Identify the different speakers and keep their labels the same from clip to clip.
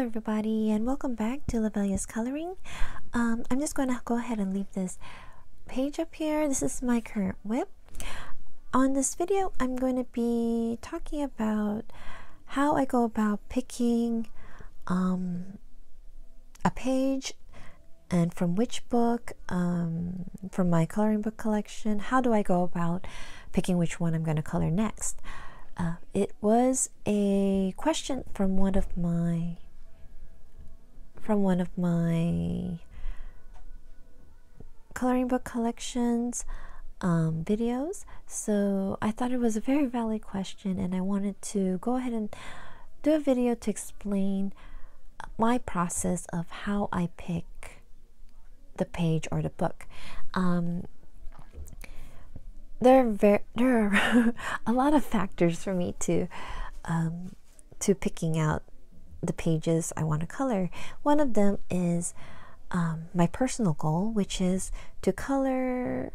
Speaker 1: Hello everybody and welcome back to Lovella's Coloring. Um, I'm just going to go ahead and leave this page up here. This is my current whip. On this video I'm going to be talking about how I go about picking um, a page and from which book, um, from my coloring book collection, how do I go about picking which one I'm going to color next. Uh, it was a question from one of my from one of my coloring book collections um, videos. So I thought it was a very valid question, and I wanted to go ahead and do a video to explain my process of how I pick the page or the book. Um, there are very, there are a lot of factors for me to um, to picking out the pages I want to color. One of them is um, my personal goal, which is to color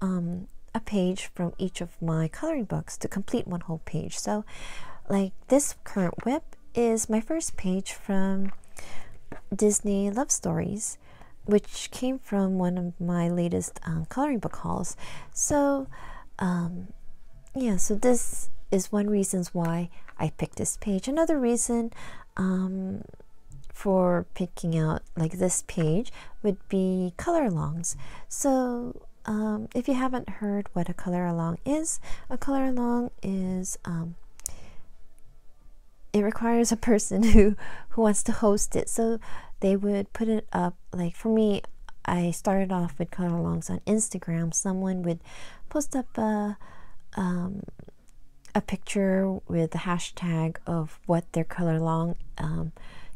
Speaker 1: um, a page from each of my coloring books to complete one whole page. So, like this current whip is my first page from Disney Love Stories, which came from one of my latest um, coloring book hauls. So, um, yeah, so this is one reasons why I picked this page. Another reason um, for picking out like this page would be color alongs. So um, if you haven't heard what a color along is, a color along is um, it requires a person who who wants to host it. So they would put it up like for me. I started off with color alongs on Instagram. Someone would post up a um, a picture with the hashtag of what their color long um,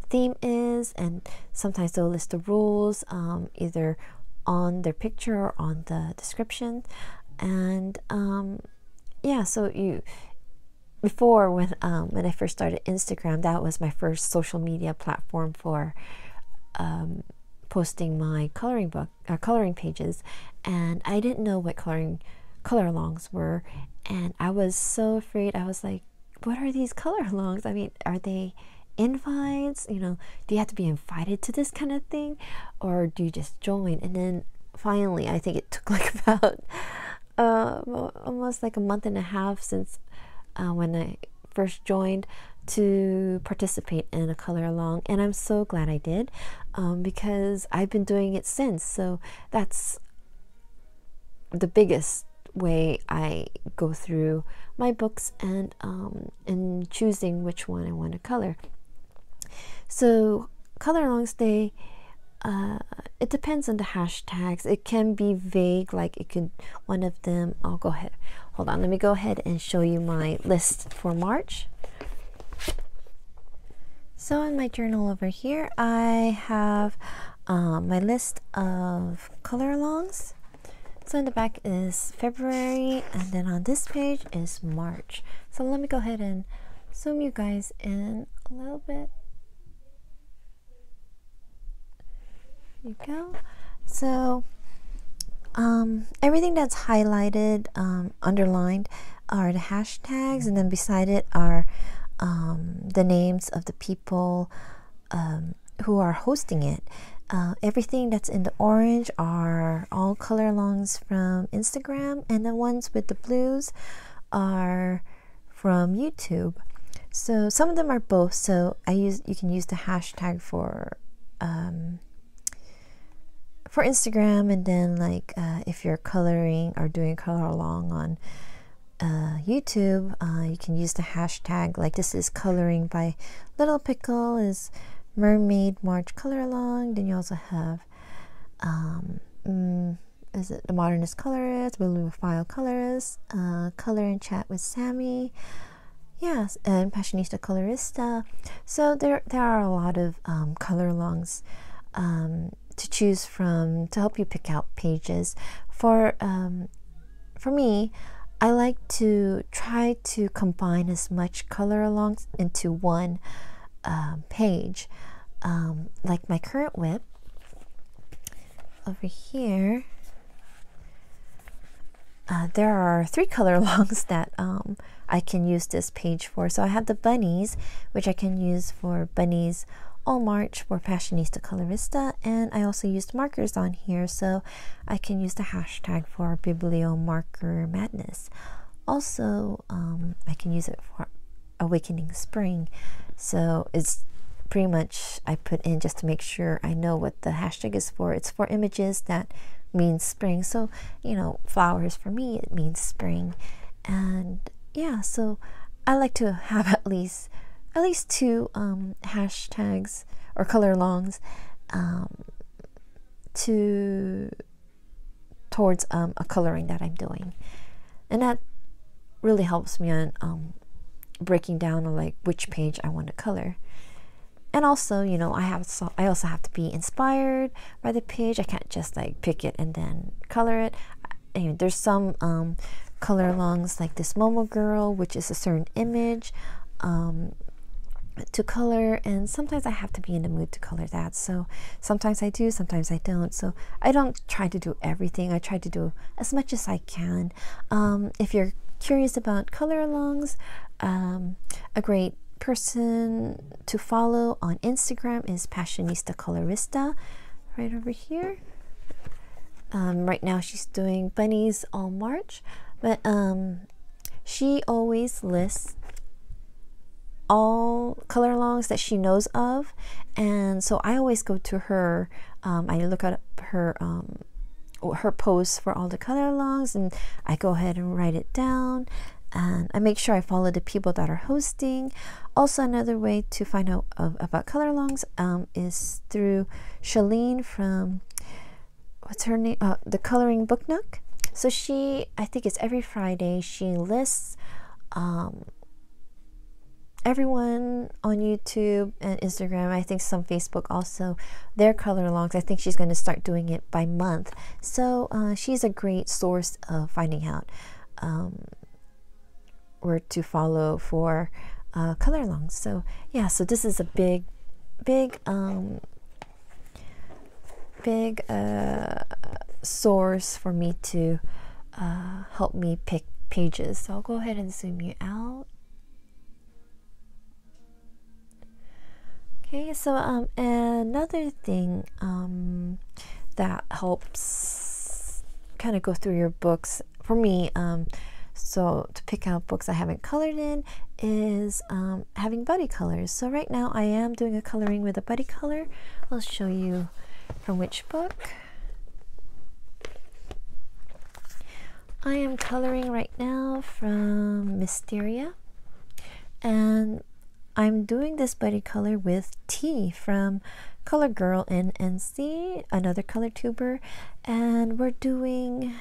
Speaker 1: theme is, and sometimes they'll list the rules um, either on their picture or on the description. And um, yeah, so you before when um, when I first started Instagram, that was my first social media platform for um, posting my coloring book uh, coloring pages, and I didn't know what coloring color alongs were, and I was so afraid. I was like, what are these color alongs? I mean, are they invites? You know, do you have to be invited to this kind of thing, or do you just join? And then finally, I think it took like about uh, almost like a month and a half since uh, when I first joined to participate in a color along, and I'm so glad I did um, because I've been doing it since. So that's the biggest way I go through my books and um, and choosing which one I want to color. So color alongs they uh, it depends on the hashtags. It can be vague, like it could one of them. I'll go ahead. Hold on, let me go ahead and show you my list for March. So in my journal over here, I have um, my list of color alongs so in the back is February and then on this page is March. So let me go ahead and zoom you guys in a little bit. There you go. So um, everything that's highlighted, um, underlined are the hashtags and then beside it are um, the names of the people um, who are hosting it. Uh, everything that's in the orange are all color longs from Instagram, and the ones with the blues are from YouTube. So some of them are both. So I use you can use the hashtag for um, for Instagram, and then like uh, if you're coloring or doing color along on uh, YouTube, uh, you can use the hashtag. Like this is coloring by Little Pickle is Mermaid March Color Along. Then you also have, um, mm, is it the Modernist Colorist, Bibliophile Colorist, uh, Color and Chat with Sammy, yes, and Passionista Colorista. So there, there are a lot of um, color alongs um, to choose from to help you pick out pages. For um, for me, I like to try to combine as much color alongs into one um, page, um, like my current WIP over here. Uh, there are three color alongs that um, I can use this page for. So I have the bunnies, which I can use for bunnies all March for Passionista Colorista, and I also used markers on here, so I can use the hashtag for Biblio Marker Madness. Also, um, I can use it for Awakening Spring, so it's pretty much I put in just to make sure I know what the hashtag is for. It's for images that means spring. So, you know, flowers for me, it means spring. And yeah, so I like to have at least at least two um, hashtags or color longs um, to towards um, a coloring that I'm doing, and that really helps me on um, breaking down on like which page I want to color. And also, you know, I have so I also have to be inspired by the page. I can't just like pick it and then color it. Anyway, there's some um, color longs like this Momo Girl, which is a certain image. Um, to color and sometimes I have to be in the mood to color that so sometimes I do sometimes I don't so I don't try to do everything I try to do as much as I can um, if you're curious about color alongs um, a great person to follow on Instagram is Passionista Colorista right over here. Um, right now she's doing bunnies all March but um, she always lists all color alongs that she knows of and so I always go to her um, I look at her um, her posts for all the color alongs and I go ahead and write it down and I make sure I follow the people that are hosting. Also, another way to find out about color alongs um, is through Shalene from what's her name? Uh, the Coloring Book Nook. So she, I think it's every Friday, she lists um, everyone on YouTube and Instagram, I think some Facebook also, their color alongs. I think she's going to start doing it by month. So uh, she's a great source of finding out um, where to follow for uh, color alongs. So yeah, so this is a big, big, um, big uh, source for me to uh, help me pick pages. So I'll go ahead and zoom you out. Okay, so um, another thing um, that helps kind of go through your books for me, um, so to pick out books I haven't colored in is um, having buddy colors. So right now I am doing a coloring with a buddy color. I'll show you from which book. I am coloring right now from Mysteria and I'm doing this buddy color with T from Color Girl in NC, another color tuber, and we're doing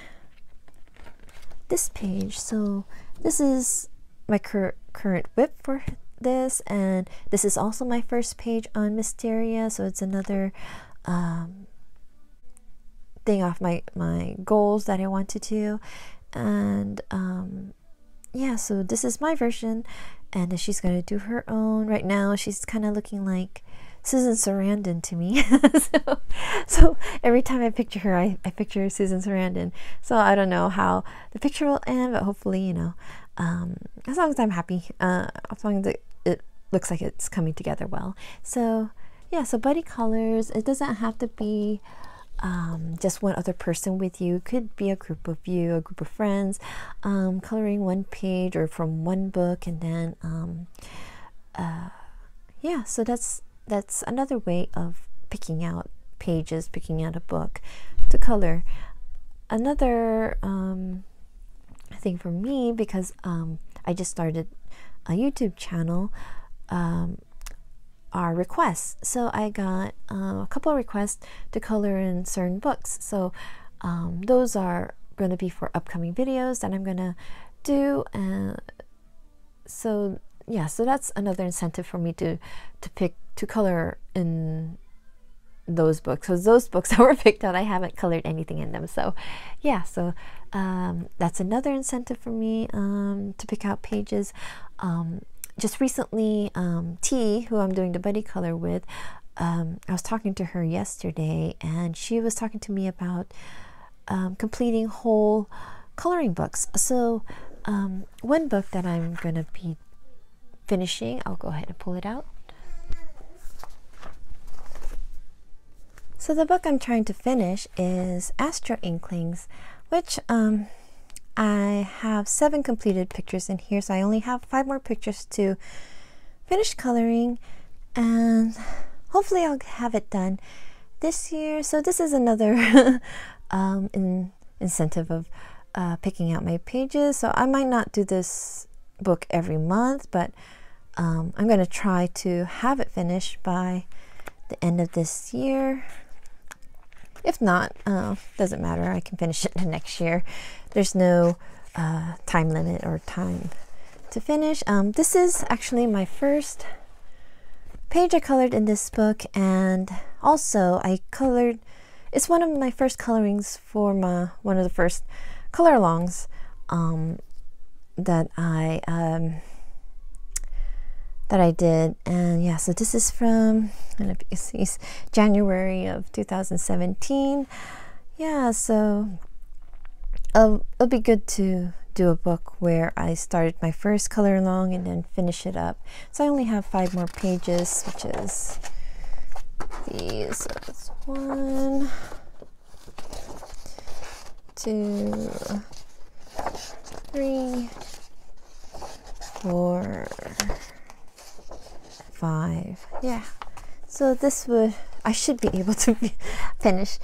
Speaker 1: this page. So this is my cur current whip for this, and this is also my first page on Mysteria, so it's another um, thing off my, my goals that I want to do. And um, yeah, so this is my version and she's going to do her own. Right now, she's kind of looking like Susan Sarandon to me. so, so, every time I picture her, I, I picture Susan Sarandon. So I don't know how the picture will end, but hopefully, you know, um, as long as I'm happy, uh, as long as it, it looks like it's coming together well. So yeah, so buddy colors, it doesn't have to be um, just one other person with you. It could be a group of you, a group of friends, um, coloring one page or from one book, and then um, uh, yeah. So that's that's another way of picking out pages, picking out a book to color. Another um, thing for me because um, I just started a YouTube channel. Um, are requests. So I got uh, a couple of requests to color in certain books. So um, those are going to be for upcoming videos that I'm going to do. Uh, so yeah, so that's another incentive for me to to pick to color in those books. So those books that were picked out, I haven't colored anything in them. So yeah, so um, that's another incentive for me um, to pick out pages. Um, just recently, um, T, who I'm doing the buddy color with, um, I was talking to her yesterday, and she was talking to me about um, completing whole coloring books. So um, one book that I'm going to be finishing. I'll go ahead and pull it out. So the book I'm trying to finish is Astro Inklings, which um, I have seven completed pictures in here, so I only have five more pictures to finish coloring, and hopefully I'll have it done this year. So this is another um, in, incentive of uh, picking out my pages. So I might not do this book every month, but um, I'm going to try to have it finished by the end of this year. If not, uh, doesn't matter. I can finish it next year. There's no uh, time limit or time to finish. Um, this is actually my first page I colored in this book, and also I colored. It's one of my first colorings for my one of the first color alongs um, that I um, that I did. And yeah, so this is from January of 2017. Yeah, so uh, it'll be good to do a book where I started my first color along and then finish it up. So I only have five more pages, which is these. So it's one, two, three, four, five. Yeah. So this would, I should be able to be finish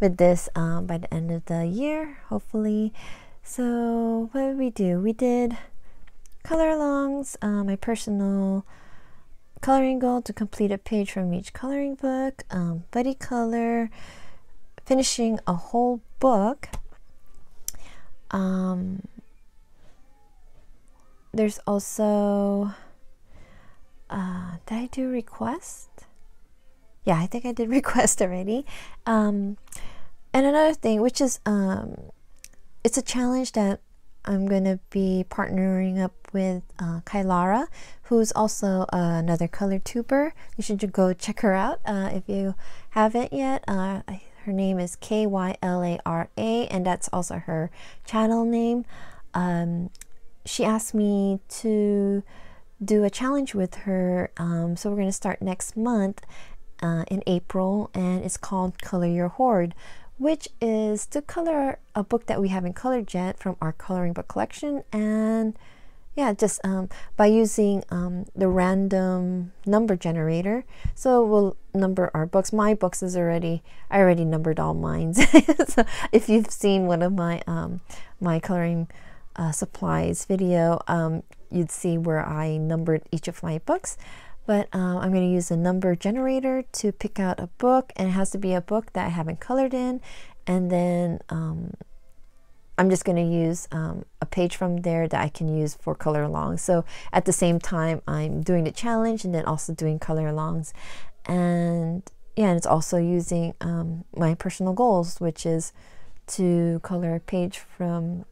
Speaker 1: with this um, by the end of the year, hopefully. So what did we do? We did color alongs, uh, my personal coloring goal to complete a page from each coloring book, um, buddy color, finishing a whole book. Um, there's also uh, did I do request? Yeah, I think I did request already. Um, and another thing, which is um, it's a challenge that I'm going to be partnering up with uh, Kylara, who's also uh, another color tuber. You should go check her out uh, if you haven't yet. Uh, her name is K Y L A R A, and that's also her channel name. Um, she asked me to do a challenge with her. Um, so we're going to start next month uh, in April, and it's called Color Your Hoard, which is to color a book that we haven't colored yet from our coloring book collection. And yeah, just um, by using um, the random number generator. So we'll number our books. My books is already, I already numbered all mine. so if you've seen one of my, um, my coloring uh, supplies video, um, you'd see where I numbered each of my books. But uh, I'm going to use a number generator to pick out a book, and it has to be a book that I haven't colored in. And then um, I'm just going to use um, a page from there that I can use for color along. So at the same time, I'm doing the challenge and then also doing color alongs. And yeah, and it's also using um, my personal goals, which is to color a page from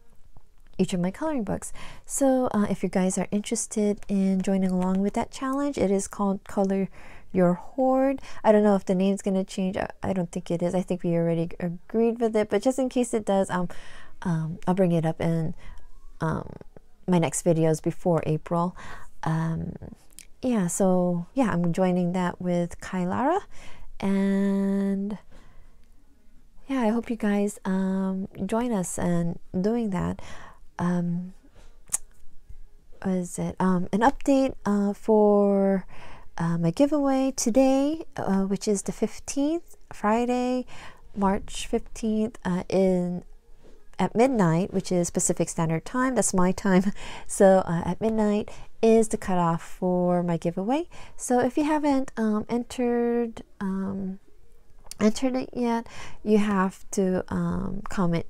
Speaker 1: each of my coloring books. So uh, if you guys are interested in joining along with that challenge, it is called Color Your Hoard. I don't know if the name's going to change. I, I, don't think it is. I think we already agreed with it, but just in case it does, um, um, I'll bring it up in um, my next videos before April. Um, yeah, so yeah, I'm joining that with Kylara and yeah, I hope you guys um, join us and doing that um, what is it? Um, an update uh, for uh, my giveaway today, uh, which is the 15th, Friday, March 15th, uh, in at midnight, which is Pacific Standard Time. That's my time. So uh, at midnight is the cutoff for my giveaway. So if you haven't um, entered um, entered it yet, you have to um, comment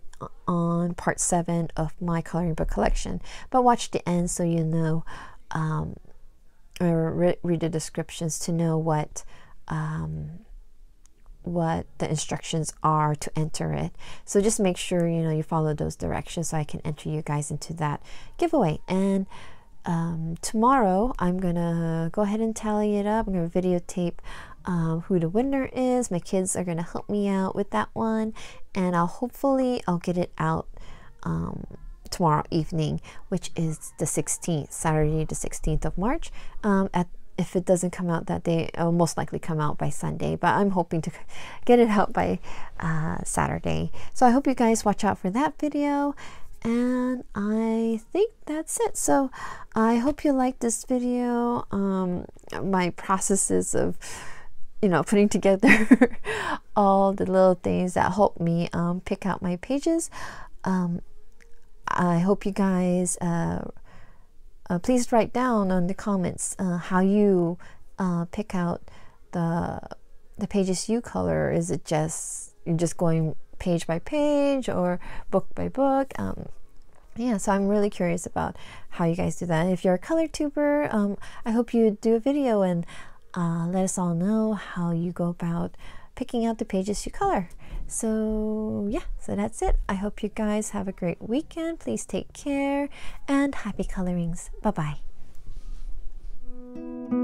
Speaker 1: on part seven of my coloring book collection. But watch the end so you know, um, or re read the descriptions to know what um, what the instructions are to enter it. So just make sure you know you follow those directions so I can enter you guys into that giveaway. And um, tomorrow I'm gonna go ahead and tally it up. I'm gonna videotape um, who the winner is. My kids are gonna help me out with that one, and I'll hopefully I'll get it out um, tomorrow evening, which is the 16th, Saturday, the 16th of March. Um, at if it doesn't come out that day, it'll most likely come out by Sunday, but I'm hoping to get it out by uh, Saturday. So I hope you guys watch out for that video. And I think that's it. So I hope you like this video. Um, my processes of you know, putting together all the little things that help me um, pick out my pages. Um, I hope you guys uh, uh, please write down on the comments uh, how you uh, pick out the the pages you color. Is it just you're just going page by page or book by book? Um, yeah, so I'm really curious about how you guys do that. If you're a color tuber, um, I hope you do a video and uh, let us all know how you go about picking out the pages you color. So, yeah, so that's it. I hope you guys have a great weekend. Please take care and happy colorings. Bye bye.